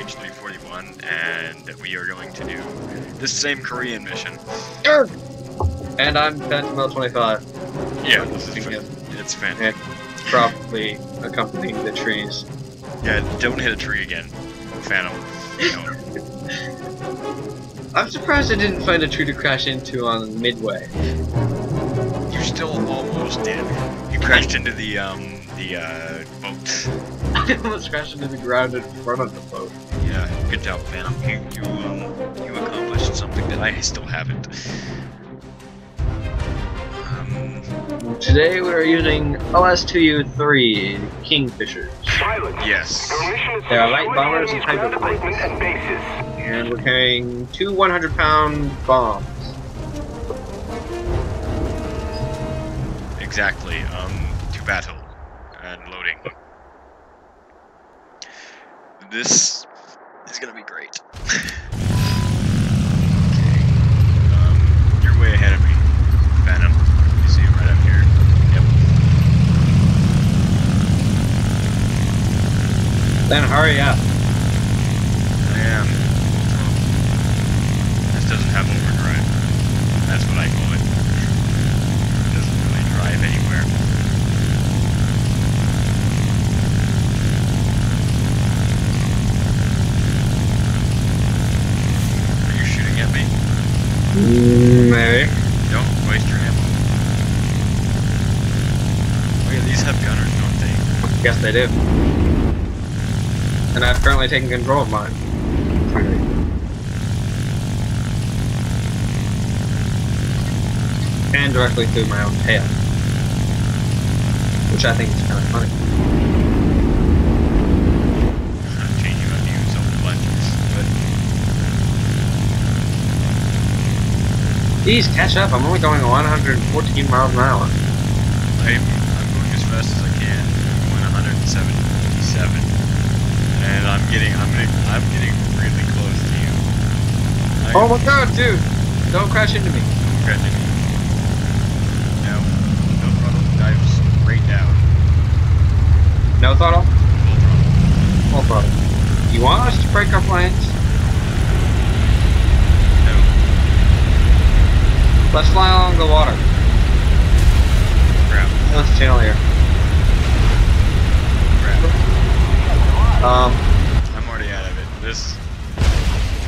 range 341, and we are going to do this same Korean mission. And I'm Phantom L25. Yeah, this is Yeah. fa- it's Phantom. And probably accompanying the trees. Yeah, don't hit a tree again, Phantom. I'm surprised I didn't find a tree to crash into on Midway. You're still almost dead. You crashed into the um the uh boat. I almost crashed into the ground in front of the boat. Yeah, good job, Phantom. You you um you accomplished something that I still haven't. Um, Today we are using OS2U3 Kingfishers. Silence. yes. Your mission is to They are light bombers enemy's and ground hyperplanes. and. And we're carrying two 100 pound bombs. Exactly. Um, to battle and loading. This is gonna be great. Um, you're way ahead of me. You see right up here. Yep. Then hurry up. I am. This doesn't have overdrive. That's what I call it. It doesn't really drive anywhere. Are you shooting at me? Maybe. Don't waste your ammo. Oh yeah, these have gunners, don't they? Yes, they do. And I've currently taken control of mine. And directly through my own tail. Which I think is kind of funny. I'm changing my views so much, but Please catch up. I'm only going 114 miles an hour. I'm, I'm going as fast as I can. I'm going 177, and I'm getting I'm getting I'm getting really close to you. I, Oh my god, dude! Don't crash into me. I'm catching you. No, no throttle. Dive straight down. No throttle? Full throttle. Full throttle. You want us to break our planes? No. Let's fly along the water. Crap. Let's channel here. Crap. Um, I'm already out of it. This.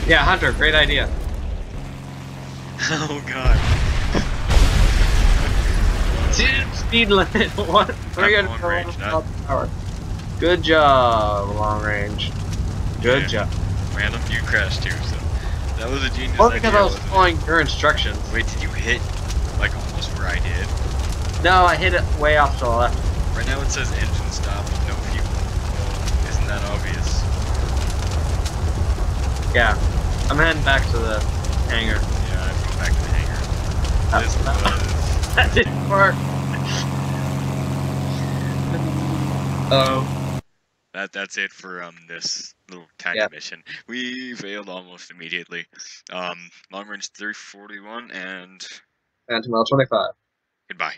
yeah, Hunter, great idea. Oh god. Speed limit, what? Three long hundred range, not- per. Good job, long range. Good Yeah. job. Random, you crashed too. So that was a genius idea. because I was following your instructions. Wait, did you hit like almost where I did? No, I hit it way off to the left. Right now it says engine stop, no fuel. Isn't that obvious? Yeah. I'm heading back to the hangar. Yeah, I'm going back to the hangar. This was That didn't work. Oh. that. That's it for um this little tiny Yeah. mission. We failed almost immediately. Um, long range 341 and Phantom L25. goodbye.